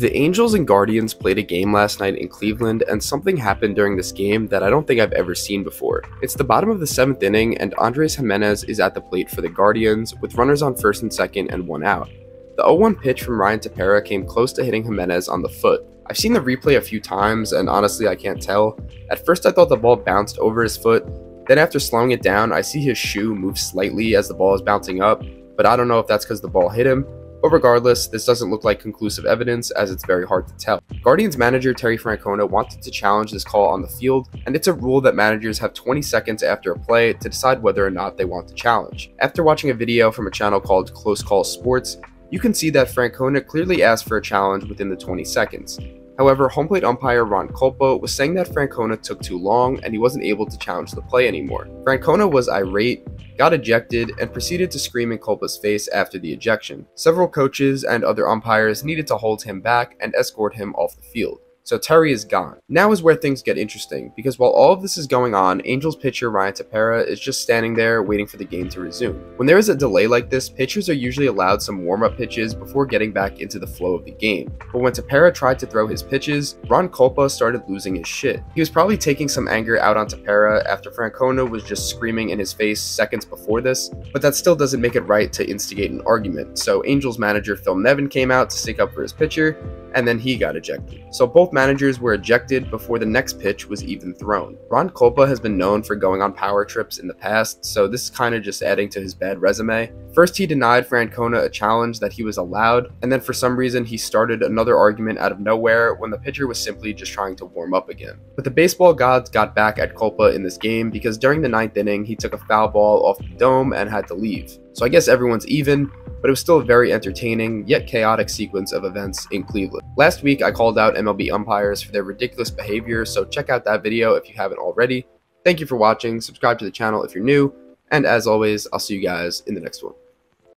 The Angels and Guardians played a game last night in Cleveland, and something happened during this game that I don't think I've ever seen before. It's the bottom of the seventh inning, and Andres Gimenez is at the plate for the Guardians, with runners on first and second and one out. The 0 1 pitch from Ryan Tepera came close to hitting Gimenez on the foot. I've seen the replay a few times, and honestly, I can't tell. At first, I thought the ball bounced over his foot. Then, after slowing it down, I see his shoe move slightly as the ball is bouncing up, but I don't know if that's because the ball hit him but regardless, this doesn't look like conclusive evidence as it's very hard to tell. Guardians manager Terry Francona wanted to challenge this call on the field, and it's a rule that managers have 20 seconds after a play to decide whether or not they want to challenge. After watching a video from a channel called Close Call Sports, you can see that Francona clearly asked for a challenge within the 20 seconds. However, home plate umpire Ron Kulpa was saying that Francona took too long and he wasn't able to challenge the play anymore. Francona was irate, got ejected, and proceeded to scream in Kulpa's face after the ejection. Several coaches and other umpires needed to hold him back and escort him off the field so Terry is gone. Now is where things get interesting, because while all of this is going on, Angels pitcher Ryan Tepera is just standing there waiting for the game to resume. When there is a delay like this, pitchers are usually allowed some warm-up pitches before getting back into the flow of the game. But when Tepera tried to throw his pitches, Ron Kulpa started losing his shit. He was probably taking some anger out on Tepera after Francona was just screaming in his face seconds before this, but that still doesn't make it right to instigate an argument, so Angels manager Phil Nevin came out to stick up for his pitcher, and then he got ejected. So both managers were ejected before the next pitch was even thrown. Ron Kulpa has been known for going on power trips in the past, so this is kind of just adding to his bad resume. First, he denied Francona a challenge that he was allowed, and then for some reason he started another argument out of nowhere when the pitcher was simply just trying to warm up again. But the baseball gods got back at Kulpa in this game because during the ninth inning, he took a foul ball off the dome and had to leave. So I guess everyone's even, but it was still a very entertaining yet chaotic sequence of events in Cleveland. Last week, I called out MLB umpires for their ridiculous behavior, so check out that video if you haven't already. Thank you for watching, subscribe to the channel if you're new, and as always, I'll see you guys in the next one.